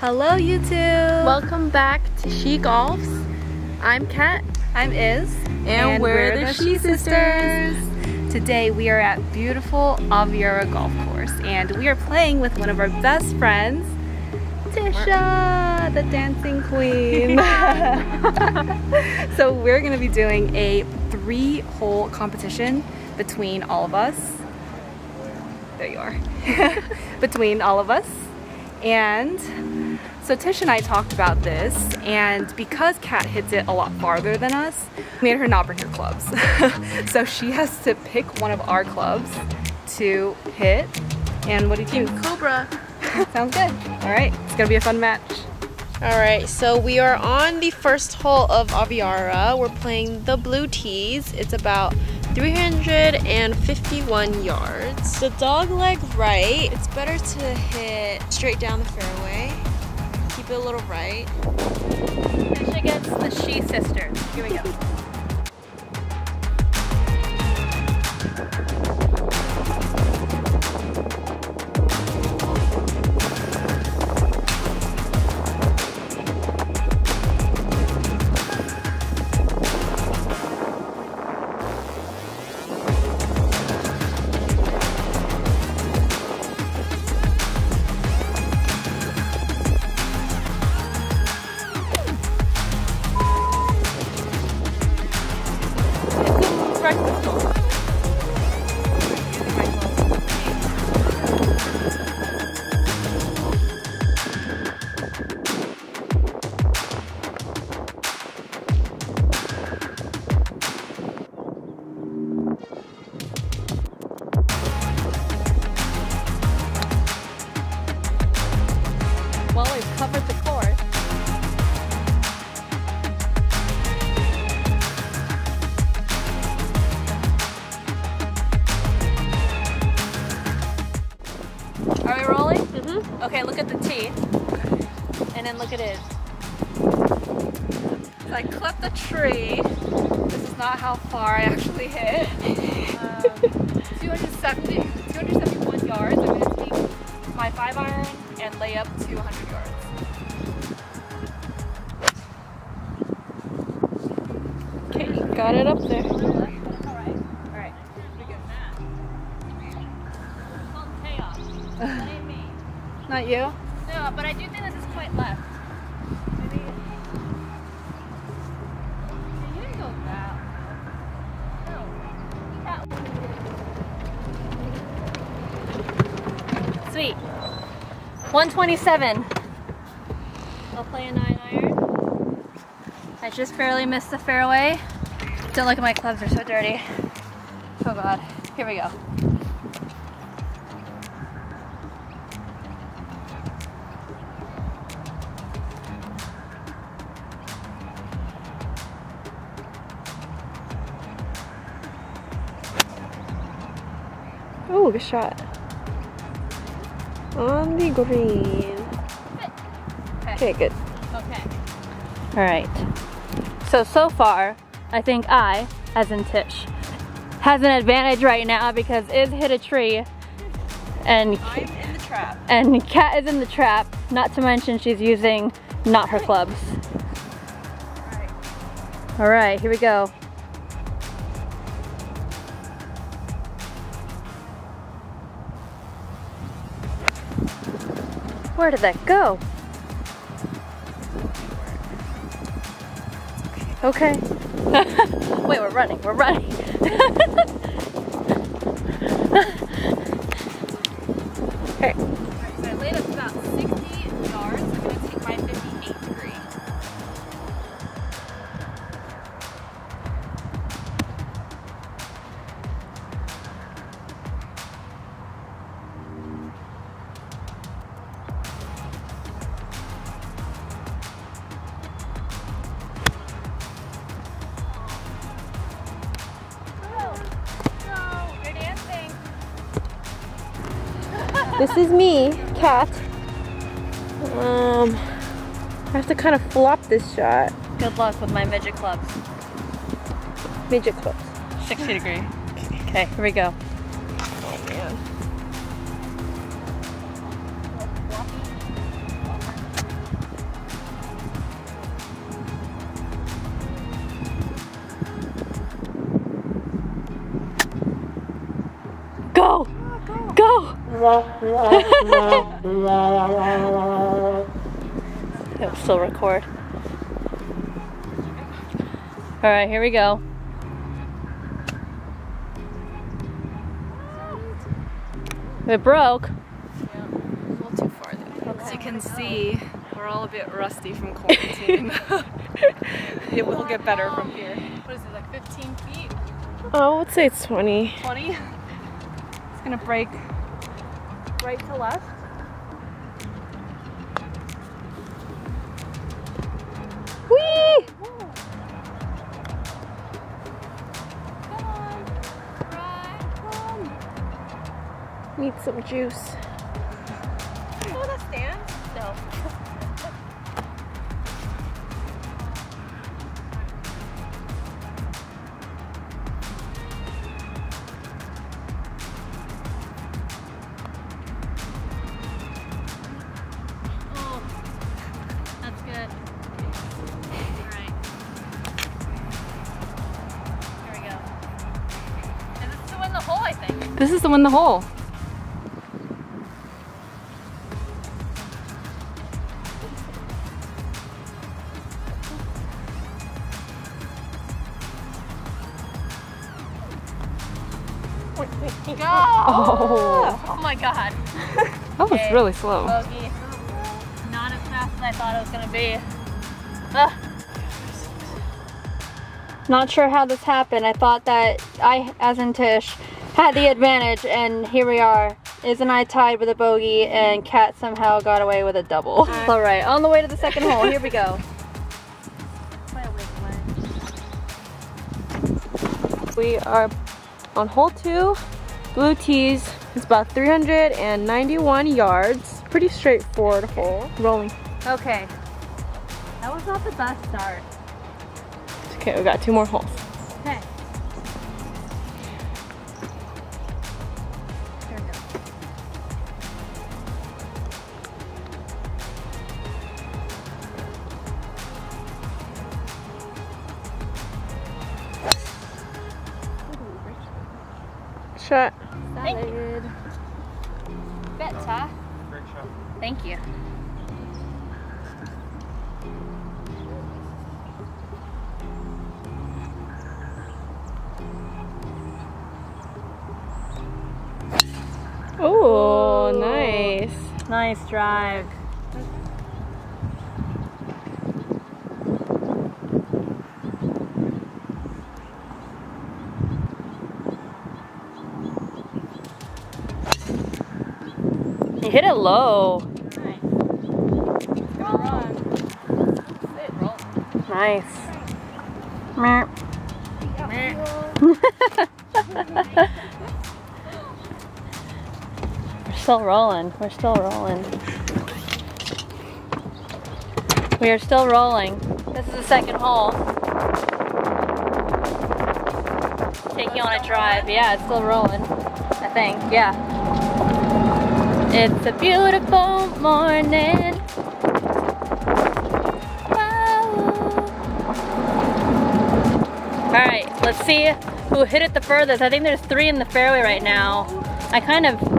Hello YouTube! Welcome back to Shee Golfs. I'm Kat. I'm Iz. And, we're, the, Shee Sisters. Today we are at beautiful Aviara Golf Course and we are playing with one of our best friends, Tisha, the dancing queen. so we're gonna be doing a three hole competition between all of us. There you are. between all of us. And so Tish and I talked about this and because Kat hits it a lot farther than us, we made her not bring her clubs. so she has to pick one of our clubs to hit. And what do you Team think? Cobra. Sounds good. All right, it's gonna be a fun match. All right, so we are on the first hole of Aviara. We're playing the blue tees. It's about 351 yards. The dog leg right. It's better to hit straight down the fairway. Keep it a little right. Tisha gets the Shee Sisters. Here we go. got it up there. Alright. Alright. Pretty good. That ain't me. Not you? No, but I do think this is quite left. Maybe. You didn't go that. No. That. Sweet. 127. I'll play a 9 iron. I just barely missed the fairway. Don't look at my clubs, they're so dirty. Oh god. Here we go. Oh, good shot. On the green. Okay, good. Okay. All right. So, so far, I think I, as in Tish, has an advantage right now because Iz hit a tree and I'm in the trap. and Kat is in the trap, not to mention she's using not her clubs. All right, here we go. Where did that go? Okay. Wait, we're running, we're running. This is me, Kat. Um, I have to kind of flop this shot. Good luck with my midget clubs. Midget clubs. 60 degree. Okay, here we go. Oh man. Go! It'll still record. All right, here we go. It broke. A little too far there. As you can see, we're all a bit rusty from quarantine. it will get better from here. What is it, like 15 feet? Oh, let's say it's 20. 20? It's gonna break right to left. Whee! Need some juice. Think. This is to win the hole. Go! Oh. Oh my god. That was Okay. really slow. Bogey. Not as fast as I thought it was gonna be. Ugh. Not sure how this happened. I thought that I, as in Tish, had the advantage, and here we are. Iz and I tied with a bogey, and Kat somehow got away with a double. All right, on the way to the second hole. Here we go. We are on hole two, blue tees. It's about 391 yards. Pretty straightforward hole. Rolling. Okay. That was not the best start. Okay, we got two more holes. Nice. Drive. You hit it low. Nice. still rolling. We're still rolling. We are still rolling. This is the second hole. Taking on a drive. Yeah, it's still rolling. I think. Yeah. It's a beautiful morning. All right, let's see who hit it the furthest. I think there's three in the fairway right now. I kind of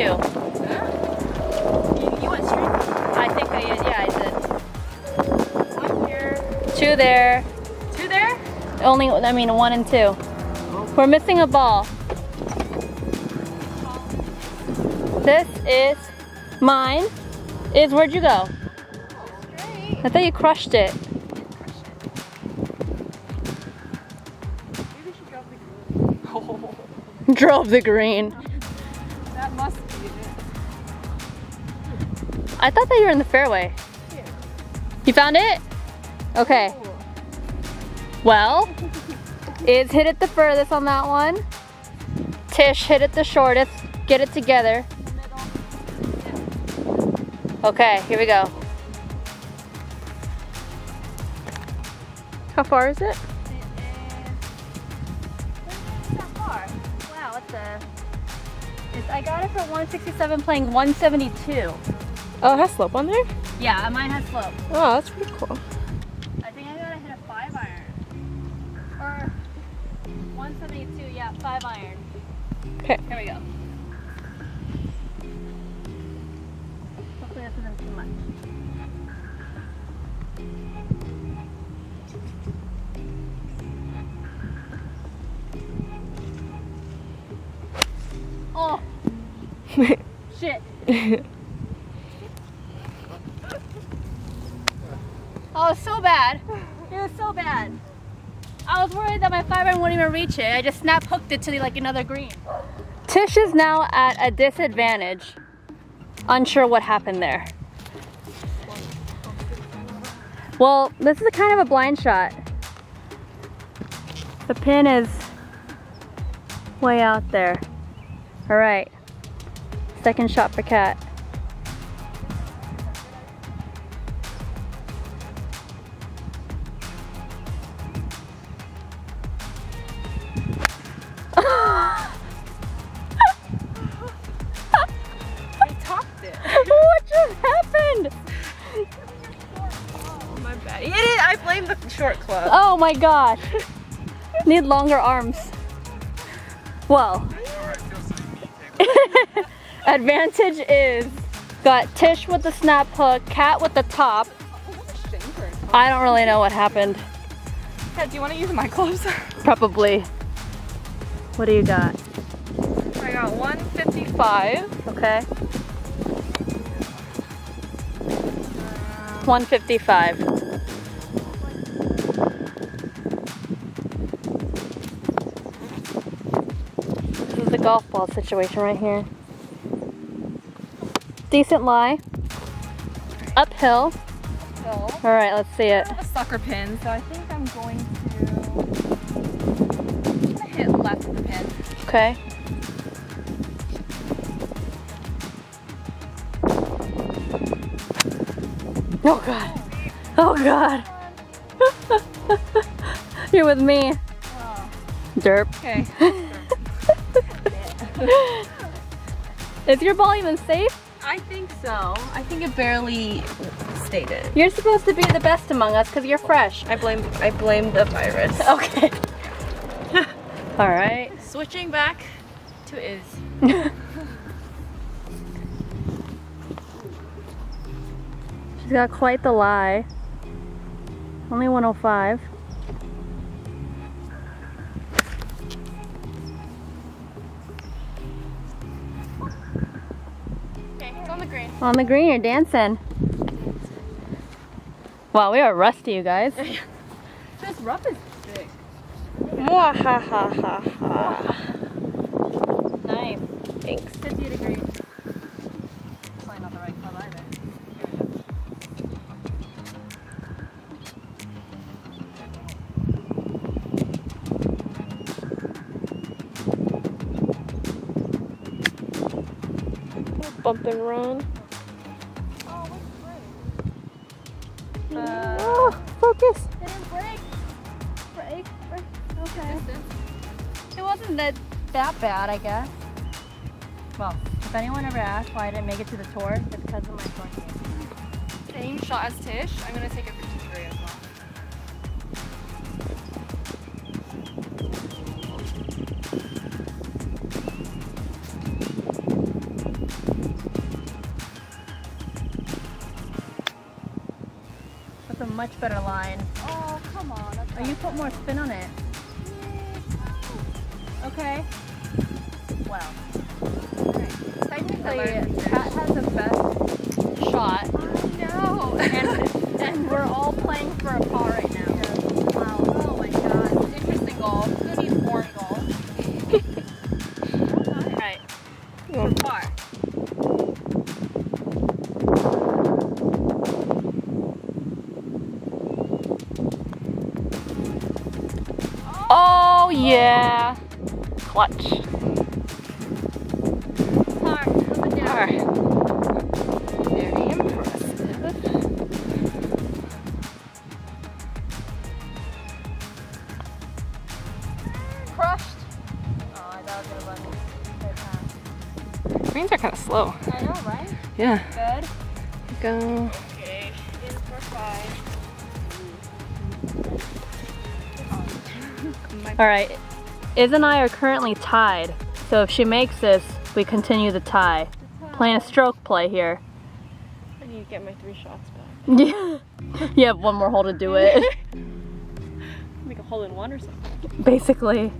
See two. You, you went straight? I think I did. Yeah, I did. One here. Two there. Two there? Only, I mean, one and two. We're missing a ball. This is mine. Is where'd you go? Oh, I thought you crushed it. Maybe the green. Oh, Drove the green. I thought that you were in the fairway. Here. You found it? Okay. Oh. Well, Iz hit it the furthest on that one. Tish hit it the shortest. Get it together. Okay, here we go. How far is it? Wow, it's a. It's, I got it for 167 playing 172. Oh, it has slope on there? Yeah, mine has slope. Oh, that's pretty cool. I think I gotta hit a five iron. Or 172, yeah, five iron. Okay. Here we go. Hopefully this isn't too much. Oh! Shit. bad. It was so bad. I was worried that my five iron wouldn't even reach it. I just snap hooked it to like another green. Tish is now at a disadvantage. Unsure what happened there. Well, this is a kind of a blind shot. The pin is way out there. All right, second shot for Kat. My gosh. Need longer arms. Well, advantage is got Tish with the snap hook, Kat with the top. I don't really know what happened. Kat, do you want to use my gloves? Probably. What do you got? I got 155. Okay. 155. Golf ball situation right here. Decent lie. Uphill. So, All right, let's see it. I have a sucker pin, so I think I'm going to, I'm hit left of the pin. Okay. Oh god. Oh god. You're with me. Oh. Derp. Okay. Is your ball even safe? I think so. I think it barely stayed in. You're supposed to be the best among us because you're fresh. I blame I blame the virus. Okay. All right. Switching back to is. She's got quite the lie. Only 105. On the green. You're dancing. Wow, we are rusty, you guys. This rough is big. Nice. Thanks. 50 degrees. Probably not the right club either. Bump and run. Focus. Didn't break. Break, break. Okay. It wasn't that that bad, I guess. Well, if anyone ever asked why I didn't make it to the tour, it's because of my short game. same shot as Tish. I'm gonna take a 53 as better line. Oh, come on. Oh, you put more spin on it. Okay. Well. Technically, Kat has the best shot, No. and, and we're all playing for a par right now. Up and down. Very impressive. Crushed. Oh, I thought I was gonna run right past. Greens are kind of slow. I know, right? Yeah. Good. Go. Okay, in for five. All right. Iz and I are currently tied. So if she makes this, we continue the tie. Playing a stroke play here. I need to get my three shots back. you have one more hole to do it. Make a hole in one or something. Basically.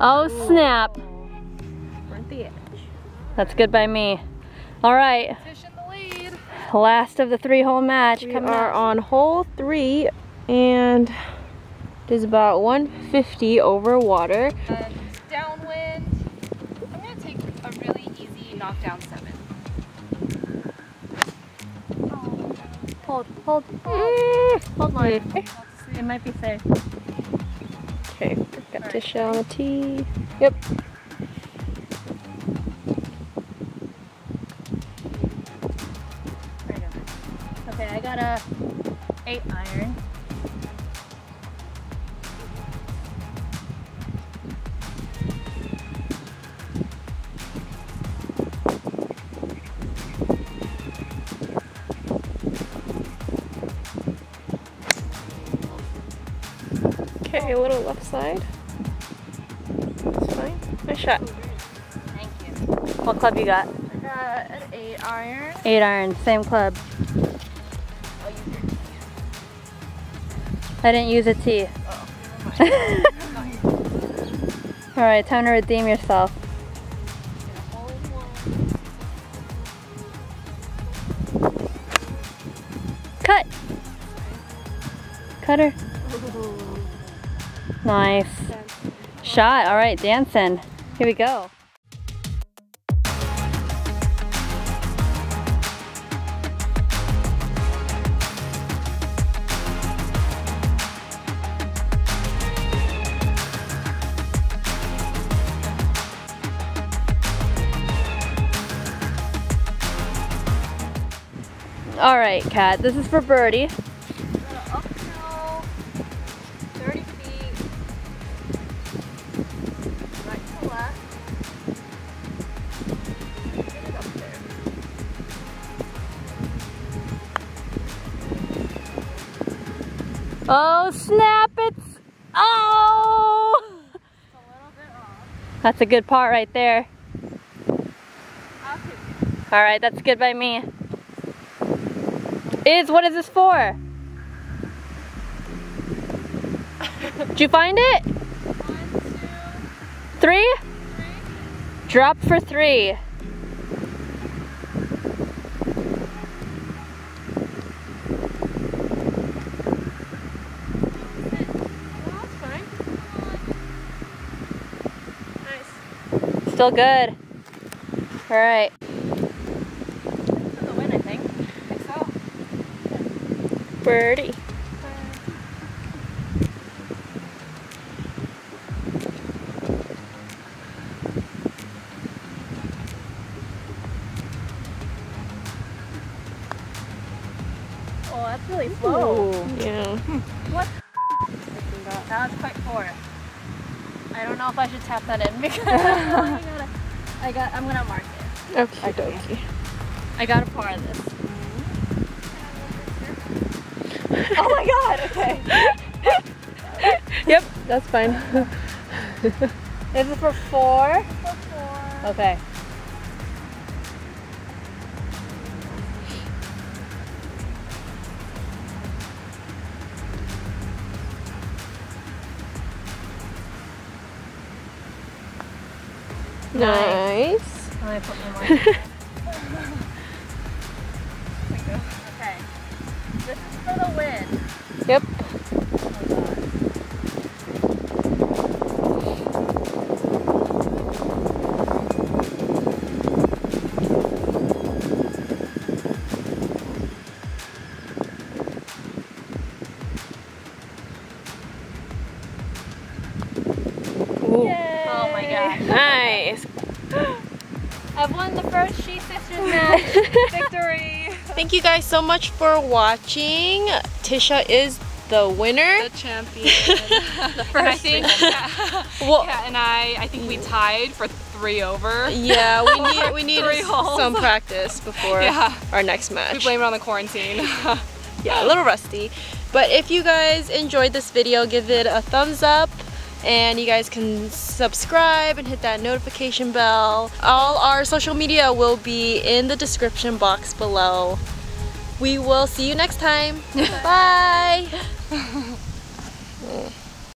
Oh snap. We're at the edge. That's good by me. All right. Fish in the lead. Last of the three hole match We coming are up. on hole three and it is about 150 over water. And downwind. I'm gonna take a really easy knockdown seven. Hold, hold, Mm. hold on. It might be safe. Okay, got Tisha on the tee. Yep. Eight iron. Okay, a little left side. That's fine. Nice shot. Thank you. What club you got? I got an eight iron. Eight iron, same club. I didn't use a tee. All right, time to redeem yourself. Cut. Cutter. Nice. Shot. All right, dancing. Here we go. All right, Kat. This is for Birdie. Uphill, 30 feet. Right to left. Get it up there. Oh snap! It's oh. It's a little bit off. That's a good part right there. I'll take it. All right, that's good by me. Is what is this for? Did you find it? One, two, Three? three. Drop for three. Still good. All right. For the win, I think. I think so. Birdie. Oh, that's really slow. Yeah. What That was quite poor. I don't know if I should tap that in because I gotta, I got, I'm gonna mark it. Okay, dokie. I got a par this. Oh my god, okay. Yep, that's fine. This is for four. For four. Okay. nice. Let Yep. Oh my god. Nice. I've won the first Shee Sisters match. Victory. Thank you guys so much for watching. Tisha is the winner. the champion. and I think Kat, Well, Kat and I, I think we tied for three over. yeah, we need we need some practice before Yeah. our next match. We blame it on the quarantine. yeah, a little rusty. But if you guys enjoyed this video, give it a thumbs up and you guys can subscribe and hit that notification bell. All our social media will be in the description box below. We will see you next time. Bye.